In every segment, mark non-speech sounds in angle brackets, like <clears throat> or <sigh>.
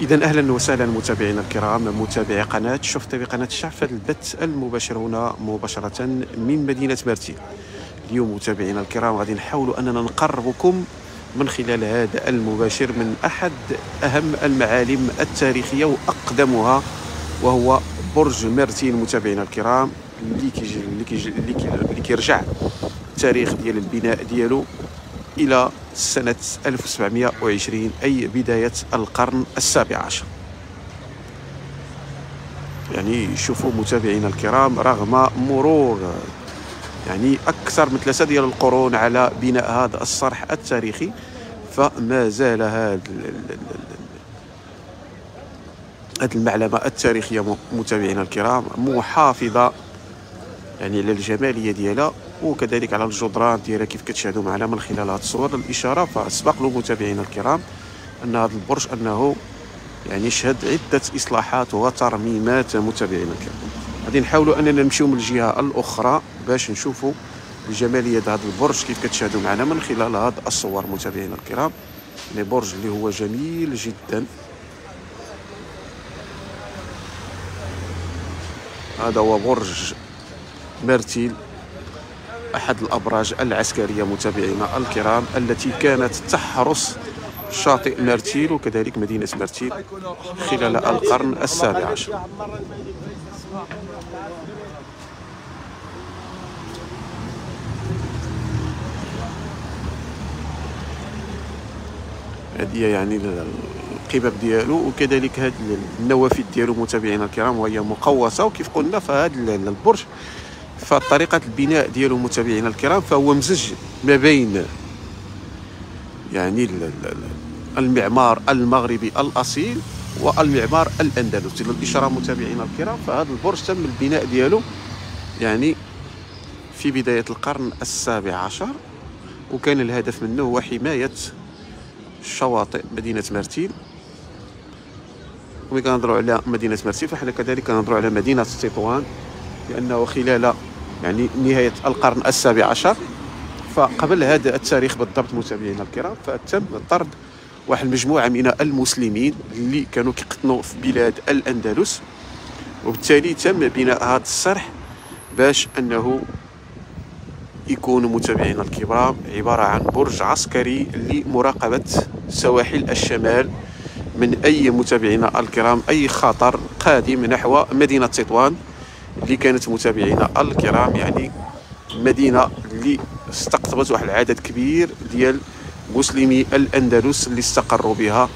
إذا أهلا وسهلا متابعينا الكرام متابعي قناة شفت بقناه الشعب في البث المباشر هنا مباشرة من مدينة مرتين اليوم متابعينا الكرام غادي نحاولوا أننا نقربكم من خلال هذا المباشر من أحد أهم المعالم التاريخية وأقدمها وهو برج مرتين متابعينا الكرام اللي كيجي اللي كيجي اللي كيرجع التاريخ ديال البناء ديالو. إلى سنة 1720 أي بداية القرن السابع عشر. يعني شوفوا متابعينا الكرام رغم مرور يعني أكثر من ثلاثة ديال القرون على بناء هذا الصرح التاريخي فما زال هذا هذه المعلمة التاريخية متابعينا الكرام محافظة يعني على الجمالية ديالها. وكذلك على الجدران ديالها كيف كتشاهدوا معنا من خلال هذه الصور الاشاره فاسبق له متابعينا الكرام أن هذا البرج أنه يعني شهد عدة إصلاحات وترميمات متابعينا الكرام. غادي نحاولوا أننا نمشيو من الجهة الأخرى باش نشوفوا جماليه هذا البرج كيف كتشاهدوا معنا من خلال هذه الصور متابعينا الكرام. يعني برج اللي هو جميل جدا. هذا هو برج مرتيل. أحد الأبراج العسكرية متابعينا الكرام التي كانت تحرس شاطئ مرتيل وكذلك مدينة مرتيل خلال القرن السابع عشر. هذه يعني القبب ديالو وكذلك هاد النوافذ ديالو متابعينا الكرام وهي مقوسه وكيف قلنا فهذا البرج فطريقة البناء ديالو متابعينا الكرام فهو مزج ما بين يعني المعمار المغربي الأصيل والمعمار الأندلسي. للإشارة متابعينا الكرام فهذا البرج تم البناء ديالو يعني في بداية القرن السابع عشر وكان الهدف منه هو حماية شواطئ مدينة مرتين. وملي كنهضروا على مدينة مرتين فحنا كذلك كنهضروا على مدينة تطوان لأنه خلال يعني نهاية القرن السابع عشر. فقبل هذا التاريخ بالضبط متابعينا الكرام فتم طرد واحد المجموعة من المسلمين اللي كانوا كيقتنوا في بلاد الأندلس. وبالتالي تم بناء هذا الصرح باش أنه يكون متابعينا الكرام عبارة عن برج عسكري لمراقبة سواحل الشمال من أي متابعينا الكرام أي خطر قادم نحو مدينة تطوان اللي كانت متابعينا الكرام يعني مدينة اللي استقطبت واحد العدد كبير ديال مسلمي الأندلس اللي استقروا بها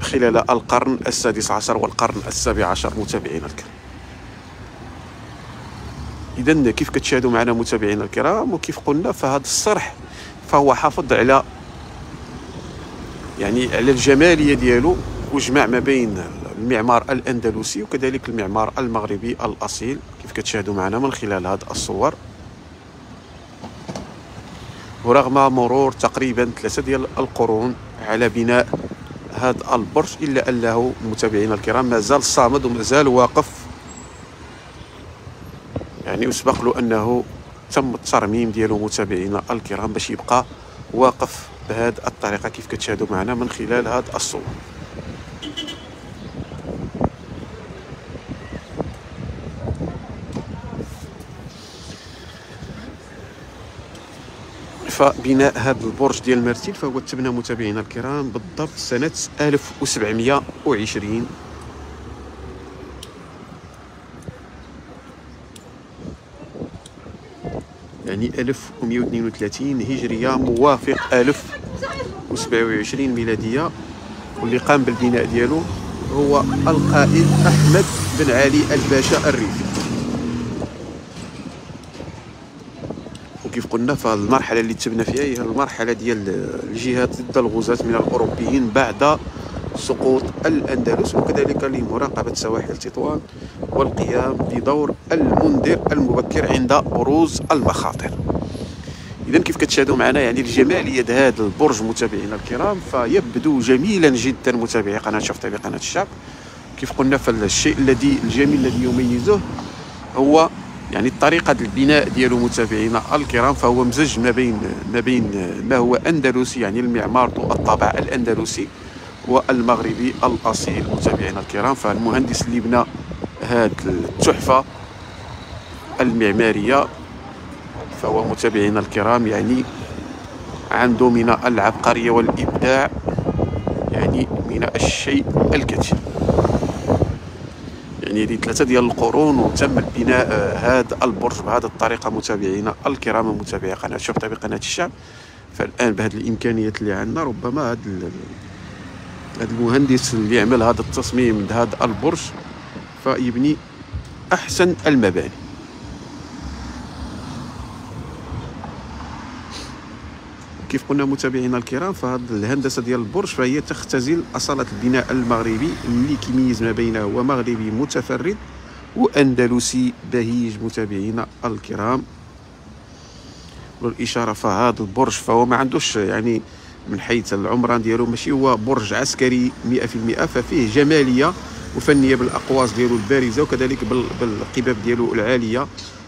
خلال القرن السادس عشر والقرن السابع عشر متابعينا الكرام. اذا كيف كتشاهدوا معنا متابعينا الكرام؟ وكيف قلنا فهذا الصرح فهو حافظ على يعني على الجمالية ديالو وجمع ما بين المعمار الأندلسي وكذلك المعمار المغربي الأصيل. كيف كتشاهدوا معنا من خلال هذه الصور؟ ورغم مرور تقريبا ثلاثة ديال القرون على بناء هذا البرج إلا أنه متابعينا الكرام مازال صامد ومازال واقف. يعني أسبق له أنه تم الترميم ديالو متابعينا الكرام باش يبقى واقف بهذه الطريقة. كيف كتشاهدوا معنا من خلال هذه الصور؟ فبناء هذا البرج ديال المرتيل فهو تبنى متابعينا الكرام بالضبط سنة 1720 يعني 1132 هجرية موافق 1027 ميلادية. واللي قام بالبناء ديالو هو القائد أحمد بن علي الباشا الريفي. وكيف قلنا فالمرحله اللي تبنى فيها هي المرحلة ديال الجهات ضد الغزاة من الأوروبيين بعد سقوط الأندلس وكذلك لمراقبة سواحل تطوان والقيام بدور المنذر المبكر عند بروز المخاطر. اذا كيف كتشاهدوا معنا يعني الجماليه هذا البرج متابعينا الكرام فيبدو جميلا جدا متابعي قناة شفت بقناه الشعب. كيف قلنا فالشيء الذي الجميل الذي يميزه هو يعني طريقة البناء ديالو متابعينا الكرام فهو مزج ما بين ما بين ما هو أندلسي يعني المعمار ذو الطابع الأندلسي والمغربي الأصيل. متابعينا الكرام فالمهندس اللي بنى هذه التحفة المعمارية فهو متابعينا الكرام يعني عنده من العبقرية والإبداع يعني من الشيء الكثير. يعني هذه ثلاثة ديال القرون وتم البناء هذا البرج بهذه الطريقة متابعينا الكرام متابعي قناة شرطة بقناة الشعب. فالآن بهذه الإمكانيات اللي عندنا ربما هذا هذا المهندس اللي يعمل هذا التصميم هذا البرج فيبني أحسن المباني. كيف قلنا متابعينا الكرام فهذه الهندسة ديال البرج فهي تختزل أصالة البناء المغربي اللي كيميز ما بينه هو مغربي متفرد وأندلسي بهيج متابعينا الكرام. والإشارة فهذا البرج فهو ما عندوش يعني من حيث العمران ديالو ماشي هو برج عسكري 100% ففيه جمالية وفنية بالأقواس ديالو البارزة وكذلك بالقباب ديالو العالية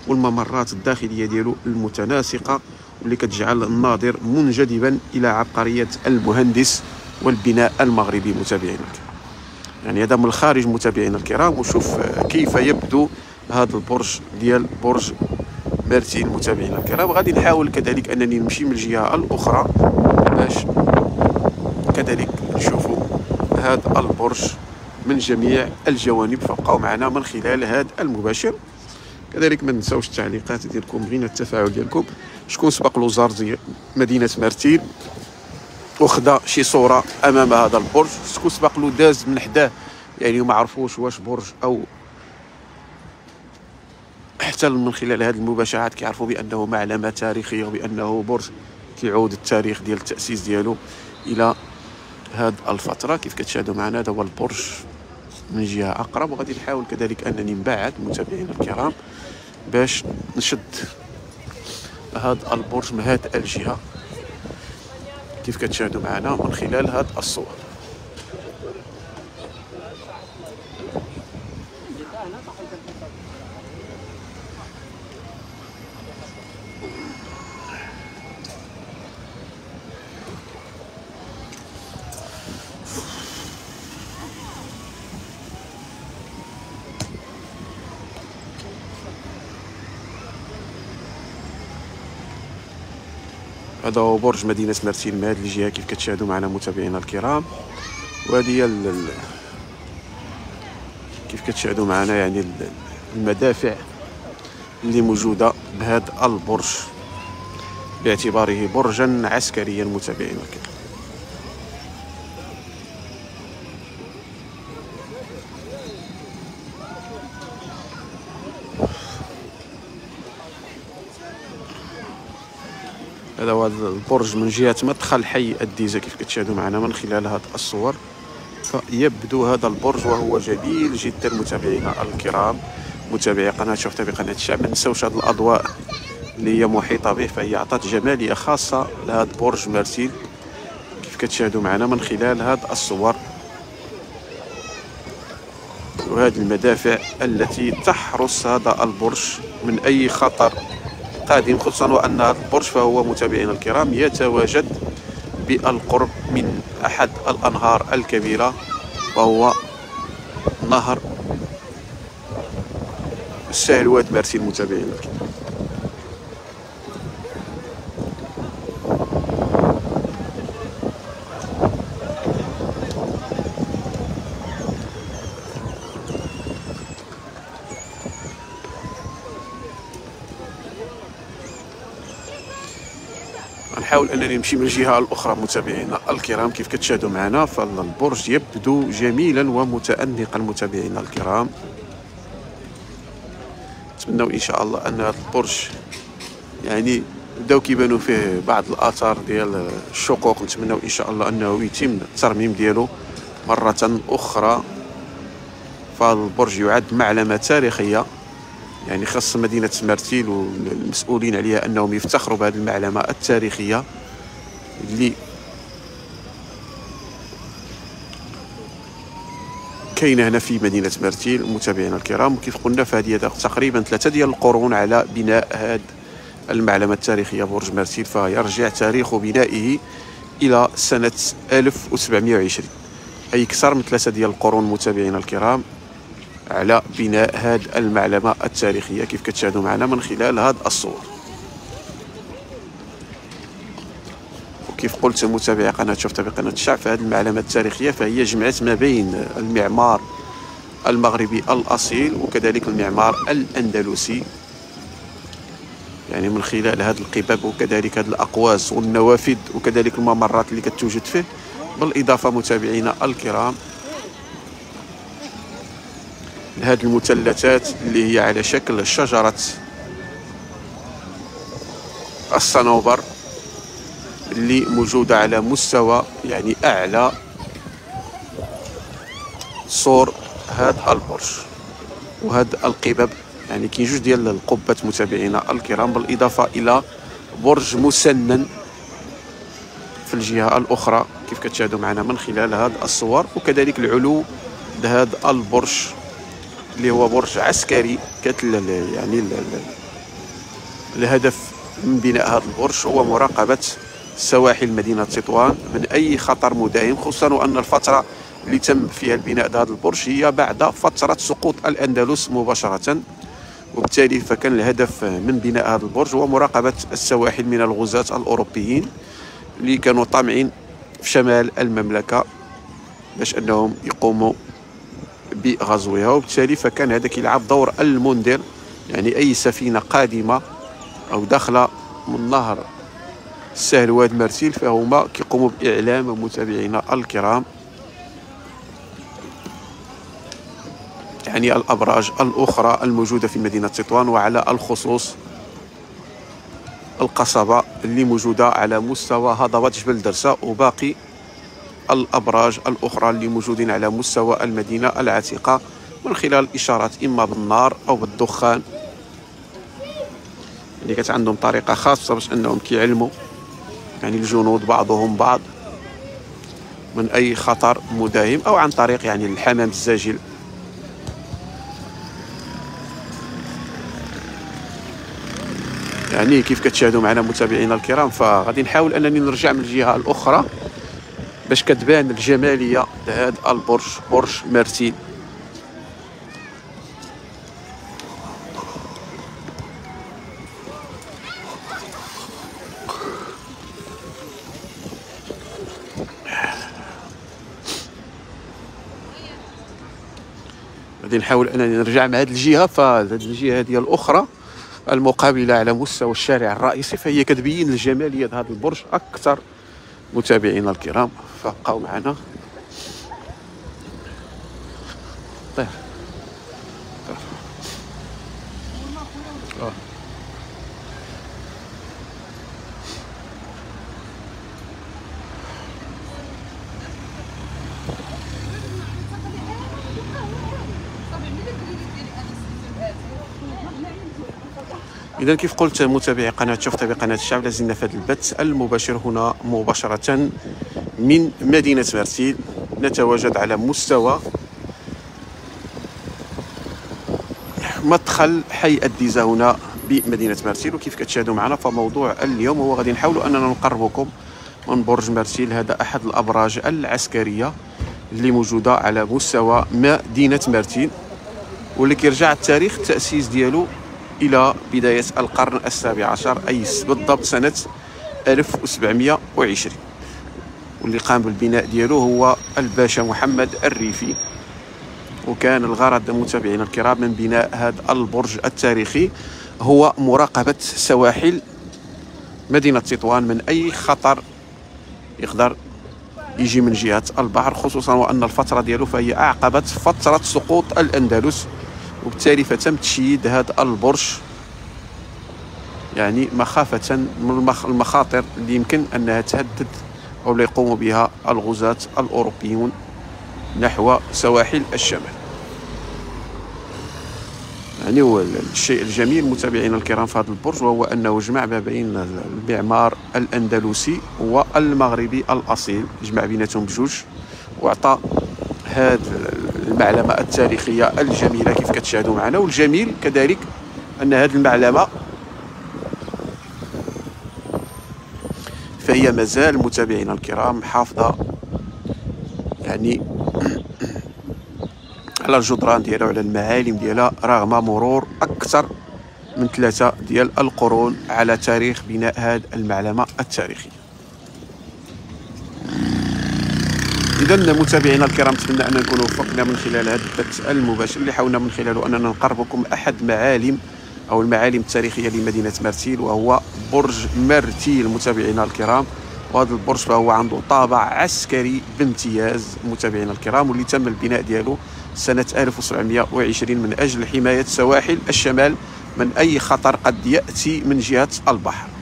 والممرات الداخلية ديالو المتناسقة. واللي كتجعل الناظر منجذبا إلى عبقرية المهندس والبناء المغربي متابعينا يعني هذا من الخارج متابعينا الكرام وشوف كيف يبدو هذا البرج ديال برج مارتين متابعينا الكرام. غادي نحاول كذلك أنني نمشي من الجهة الأخرى باش كذلك نشوفوا هذا البرج من جميع الجوانب. فابقوا معنا من خلال هذا المباشر. كذلك ما نساوش التعليقات ديالكم بغينا التفاعل ديالكم. شكون سبق له زار مدينة مرتين وخدا شي صورة أمام هذا البرج. شكون سبق له داز من حداه يعني ما عرفوش واش برج أو حتى من خلال هذه المباشرات كيعرفوا بأنه معلمة تاريخية وبأنه برج كيعود التاريخ ديال التأسيس ديالو إلى هذه الفترة. كيف كتشاهدوا معنا هذا هو البرج. من جهة أقرب وغادي نحاول كذلك أنني نبعد متابعينا الكرام باش نشد هذا البرج من هذه الجهة كيف كتشاهدوا معنا من خلال هذه الصور. هذا هو برج مدينة مرسين من هذه الجهة كيف كتشاهدوا معنا متابعينا الكرام. وهذه هي كيف كتشاهدوا معنا يعني المدافع اللي موجودة بهذا البرج باعتباره برجا عسكريا متابعينا الكرام. هذا هو البرج من جهة مدخل حي الديزة كيف كتشاهدوا معنا من خلال هذه الصور. فيبدو هذا البرج وهو جميل جدا متابعينا الكرام. متابعي قناة شرطة بقناة الشعب ما نساوش هذه الأضواء اللي هي محيطة به فهي أعطت جمالية خاصة لهذا برج مرسيل كيف كتشاهدوا معنا من خلال هذه الصور. وهذه المدافع التي تحرس هذا البرج من أي خطر. قادم خصوصا وأن هذا البرج فهو متابعينا الكرام يتواجد بالقرب من أحد الأنهار الكبيرة وهو نهر السهلوات مارسي المتابعين الكرام. نحاول أنني نمشي من الجهة الأخرى. متابعينا الكرام كيف كتشاهدوا معنا فالبرج يبدو جميلا ومتانقا. متابعينا الكرام نتمنى إن شاء الله أن هذا البرج يعني بداو كيبانوا فيه بعض الآثار ديال الشقوق. نتمنى إن شاء الله أنه يتم الترميم ديالو مرة أخرى. فهذا البرج يعد معلمة تاريخية. يعني خاص مدينة مرتيل والمسؤولين عليها أنهم يفتخروا بهذه المعلمة التاريخية اللي كاينة هنا في مدينة مرتيل متابعينا الكرام كيف قلنا فهذه تقريبا ثلاثة ديال القرون على بناء هذا المعلمة التاريخية برج مرتيل فيرجع تاريخ بنائه إلى سنة 1720 أي أكثر من ثلاثة ديال القرون متابعينا الكرام. على بناء هذه المعلمة التاريخية. كيف كتشاهدوا معنا من خلال هذه الصور. وكيف قلت متابعي قناة شفت بقناه الشعب فهذه المعلمة التاريخية فهي جمعت ما بين المعمار المغربي الأصيل وكذلك المعمار الأندلسي. يعني من خلال هذه القباب وكذلك هذه الأقواس والنوافذ وكذلك الممرات اللي كتوجد فيه. بالإضافة متابعينا الكرام لهذه المثلثات اللي هي على شكل شجرة الصنوبر اللي موجودة على مستوى يعني أعلى سور هذا البرج وهذا القبب يعني كاين جوج ديال القبات متابعينا الكرام بالإضافة إلى برج مسنن في الجهة الأخرى كيف كتشاهدوا معنا من خلال هذه الصور وكذلك العلو لهذا البرج. اللي هو برج عسكري كتل يعني الهدف من بناء هذا البرج هو مراقبة سواحل مدينة تطوان من أي خطر مداهم خصوصا وان الفترة اللي تم فيها البناء هذا البرج هي بعد فترة سقوط الأندلس مباشرة. وبالتالي فكان الهدف من بناء هذا البرج هو مراقبة السواحل من الغزاة الأوروبيين اللي كانوا طامعين في شمال المملكة باش أنهم يقوموا بغزوها وبالتالي فكان هذا كيلعب دور المنذر يعني أي سفينة قادمة أو داخلة من نهر السهل واد مرسيل فهما كيقوموا بإعلام متابعينا الكرام. يعني الأبراج الأخرى الموجودة في مدينة تطوان وعلى الخصوص القصبة اللي موجودة على مستوى هضبة جبل درسة وباقي الأبراج الأخرى اللي موجودين على مستوى المدينة العتيقة من خلال إشارات إما بالنار أو بالدخان. اللي كانت عندهم طريقة خاصة باش أنهم كيعلموا يعني الجنود بعضهم بعض من أي خطر مداهم أو عن طريق يعني الحمام الزاجل. يعني كيف كتشاهدوا معنا متابعينا الكرام فغادي نحاول أنني نرجع من الجهة الأخرى. باش كتبان الجمالية لهذا البرج برج مرتين غادي نحاول أنني نرجع مع هذه الجهة فهذه الجهة هذه الأخرى. المقابله على مستوى الشارع الرئيسي فهي كتبين الجمالية هذا البرج أكثر متابعينا الكرام. فبقاو معنا طير. إذا كيف قلت متابعي قناة شفت بقناه الشعب لازلنا في هذا البث المباشر هنا مباشرة من مدينة مرسيل نتواجد على مستوى مدخل حي الديزا هنا بمدينة مرسيل وكيف كتشاهدوا معنا فموضوع اليوم هو غادي نحاولوا أننا نقربكم من برج مرسيل هذا أحد الأبراج العسكرية اللي موجودة على مستوى مدينة مرتين واللي كيرجع التاريخ التأسيس ديالو إلى بداية القرن السابع عشر أي بالضبط سنة 1720 واللي قام بالبناء ديالو هو الباشا محمد الريفي. وكان الغرض متابعينا الكرام من بناء هذا البرج التاريخي هو مراقبة سواحل مدينة تطوان من أي خطر يقدر يجي من جهة البحر خصوصا وأن الفترة ديالو فهي أعقبت فترة سقوط الأندلس. وبالتالي فتم تشييد هذا البرج يعني مخافة من المخاطر اللي يمكن أنها تهدد أو لا يقوم بها الغزاة الأوروبيون نحو سواحل الشمال. يعني هو الشيء الجميل متابعينا الكرام في هذا البرج وهو أنه جمع ما بين المعمار الأندلسي والمغربي الأصيل. جمع بيناتهم بجوج وأعطى هذا المعلمة التاريخية الجميلة كيف كتشاهدوا معنا. والجميل كذلك أن هذه المعلمة فهي مازال متابعينا الكرام حافظة يعني <clears throat> على الجدران ديالها وعلى المعالم ديالها رغم مرور أكثر من ثلاثة ديال القرون على تاريخ بناء هذه المعلمة التاريخية. اذا متابعينا الكرام نتمنى أن نكون وفقنا من خلال هذا البث المباشر اللي حاولنا من خلاله أننا نقربكم أحد معالم أو المعالم التاريخية لمدينة مرتيل وهو برج مرتيل متابعينا الكرام. وهذا البرج فهو عنده طابع عسكري بامتياز متابعينا الكرام واللي تم البناء ديالو سنة 1720 من أجل حماية سواحل الشمال من أي خطر قد يأتي من جهة البحر.